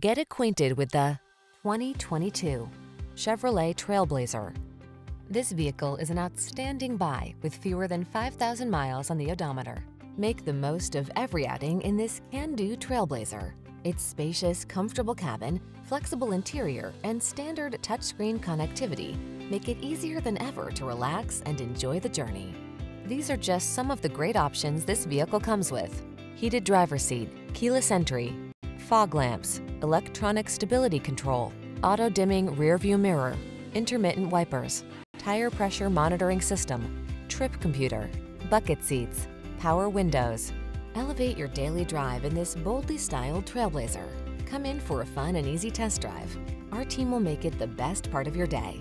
Get acquainted with the 2022 Chevrolet Trailblazer. This vehicle is an outstanding buy with fewer than 5,000 miles on the odometer. Make the most of every outing in this can-do Trailblazer. Its spacious, comfortable cabin, flexible interior, and standard touchscreen connectivity make it easier than ever to relax and enjoy the journey. These are just some of the great options this vehicle comes with. Heated driver seat, keyless entry, fog lamps, electronic stability control, auto dimming rear view mirror, intermittent wipers, tire pressure monitoring system, trip computer, bucket seats, power windows. Elevate your daily drive in this boldly styled Trailblazer. Come in for a fun and easy test drive. Our team will make it the best part of your day.